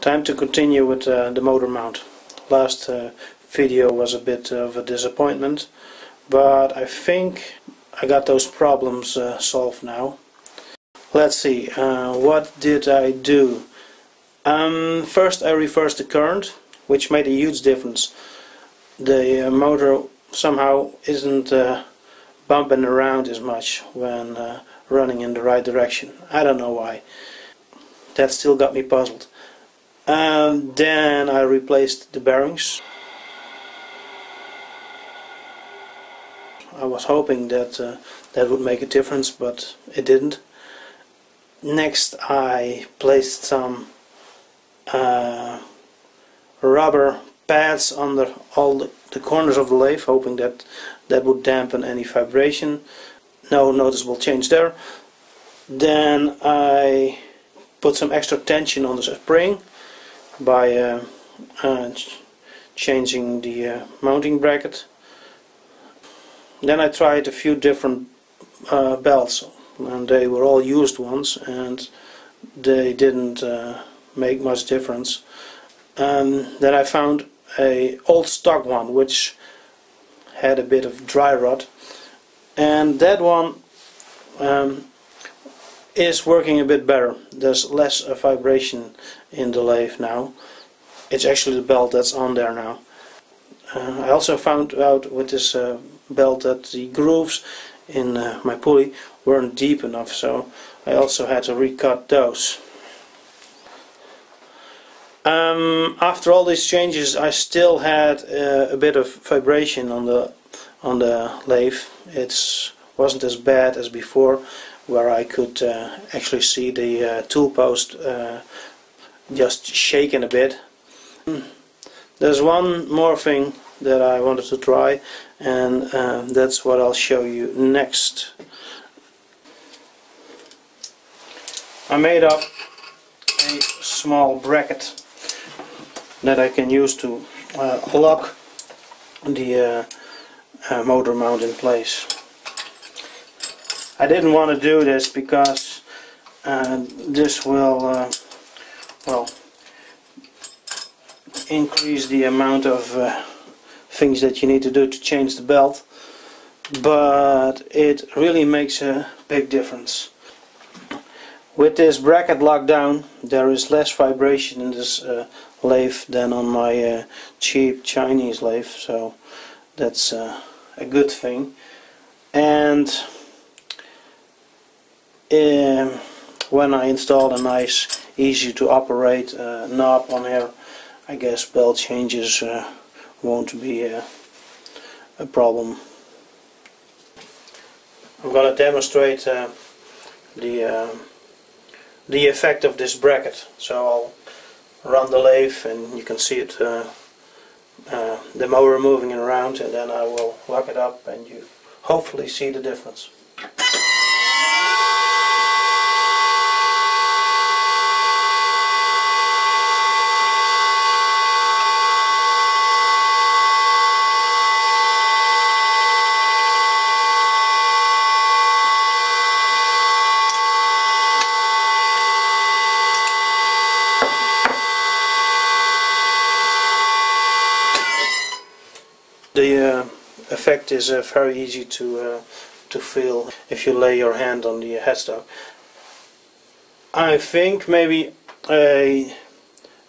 Time to continue with uh, the motor mount. Last uh, video was a bit of a disappointment, but I think I got those problems uh, solved now. Let's see, uh, what did I do? Um, first I reversed the current, which made a huge difference. The uh, motor somehow isn't uh, bumping around as much when running in the right direction. I don't know why. That still got me puzzled. And then I replaced the bearings. I was hoping that uh, that would make a difference, but it didn't. Next I placed some uh, rubber pads under all the, the corners of the lathe, hoping that that would dampen any vibration. No noticeable change there. Then I put some extra tension on the spring by uh, uh, changing the uh, mounting bracket. Then I tried a few different uh, belts and they were all used ones and they didn't uh, make much difference. Um, then I found a old stock one which had a bit of dry rot and that one um, is working a bit better. There's less uh, vibration in the lathe now. It's actually the belt that's on there now. Uh, I also found out with this uh, belt that the grooves in uh, my pulley weren't deep enough so I also had to recut those. Um, after all these changes I still had uh, a bit of vibration on the on the lathe. It wasn't as bad as before where I could uh, actually see the uh, tool post uh, just shaking a bit. There's one more thing that I wanted to try and um, that's what I'll show you next. I made up a small bracket that I can use to uh, lock the uh, uh, motor mount in place. I didn't want to do this because uh, this will uh, well increase the amount of uh, things that you need to do to change the belt but it really makes a big difference. With this bracket locked down there is less vibration in this uh, lathe than on my uh, cheap Chinese lathe so that's uh, a good thing and um, when I installed a nice easy to operate uh, knob on here I guess belt changes uh, won't be a, a problem. I'm going to demonstrate uh, the uh, the effect of this bracket so I'll run the lathe and you can see it uh, uh, the mower moving around and then I will lock it up and you hopefully see the difference. The uh, effect is uh, very easy to uh, to feel if you lay your hand on the headstock. I think maybe a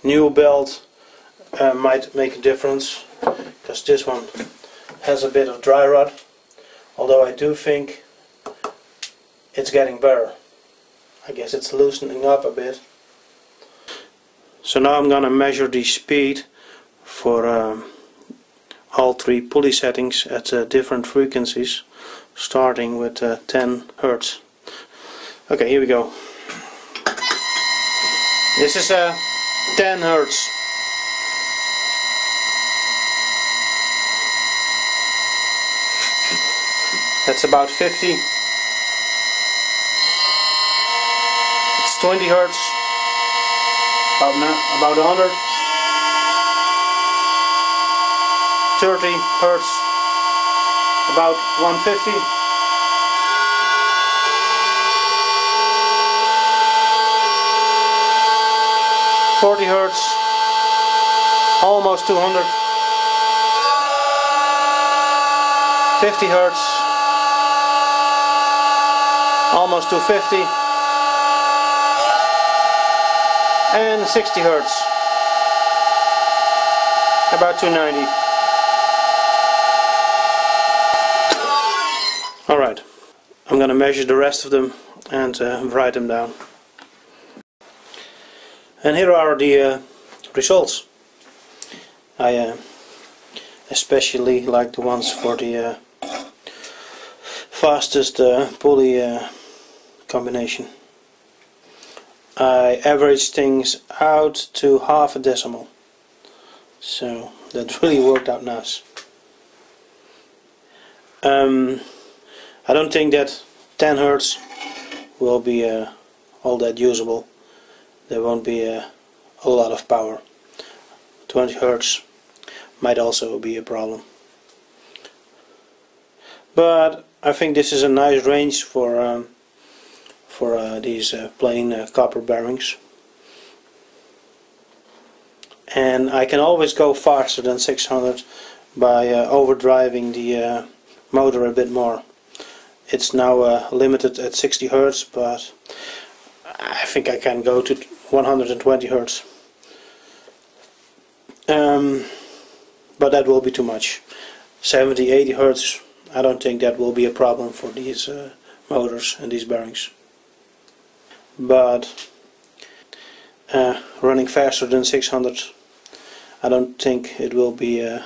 new belt uh, might make a difference because this one has a bit of dry rot although I do think it's getting better. I guess it's loosening up a bit. So now I'm gonna measure the speed for um, all three pulley settings at uh, different frequencies starting with uh, 10 Hertz. Okay, here we go. This is uh, 10 Hertz. That's about 50. It's 20 Hertz. About, about 100. 30 hertz about 150 40 40 hertz, almost 200, 50 hertz, almost 250, and 60 hertz, about 290. Alright, I'm going to measure the rest of them and uh, write them down. And here are the uh, results. I uh, especially like the ones for the uh, fastest uh, pulley uh, combination. I averaged things out to half a decimal. So that really worked out nice. Um, I don't think that 10 Hertz will be uh, all that usable. There won't be a, a lot of power. 20 Hertz might also be a problem. But I think this is a nice range for um, for uh, these uh, plain uh, copper bearings. And I can always go faster than 600 by uh, overdriving the uh, motor a bit more it's now uh, limited at 60 Hertz but I think I can go to 120 Hertz. Um, but that will be too much. 70 80 Hertz I don't think that will be a problem for these uh, motors and these bearings. But uh, running faster than 600 I don't think it will be uh,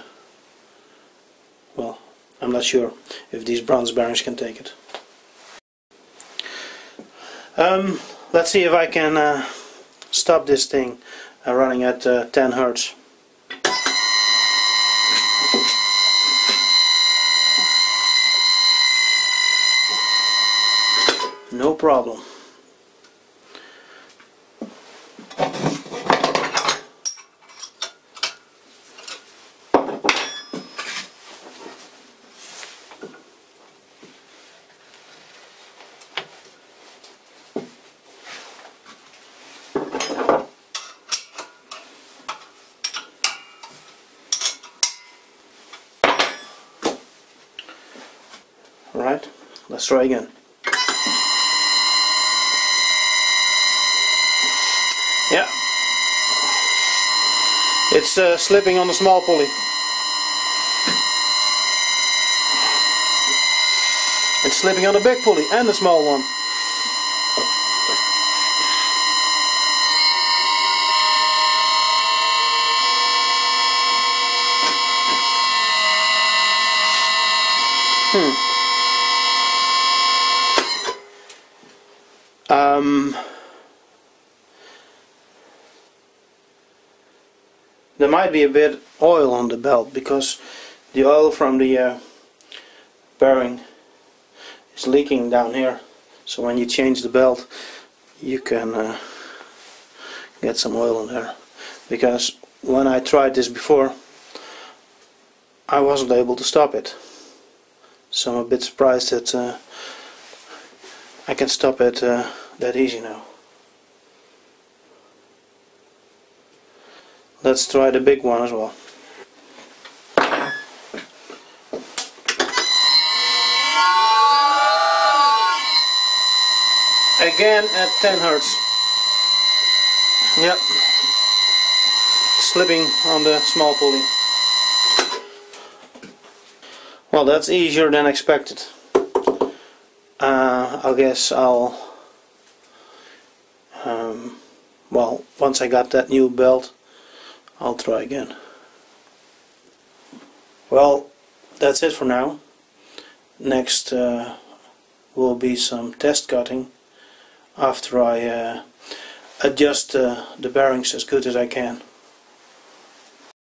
I'm not sure if these bronze bearings can take it um, let's see if I can uh, stop this thing uh, running at uh, 10 Hertz. No problem. Alright, let's try again. Yeah. It's uh, slipping on the small pulley. It's slipping on the big pulley and the small one. Hmm. Um, there might be a bit oil on the belt because the oil from the uh, bearing is leaking down here. So when you change the belt you can uh, get some oil in there. Because when I tried this before I wasn't able to stop it. So I'm a bit surprised that uh, I can stop it uh, that easy now. Let's try the big one as well. Again at 10 Hertz. Yep. Slipping on the small pulley. Well, that's easier than expected uh, I guess I'll um, well once I got that new belt I'll try again. Well that's it for now. Next uh, will be some test cutting after I uh, adjust uh, the bearings as good as I can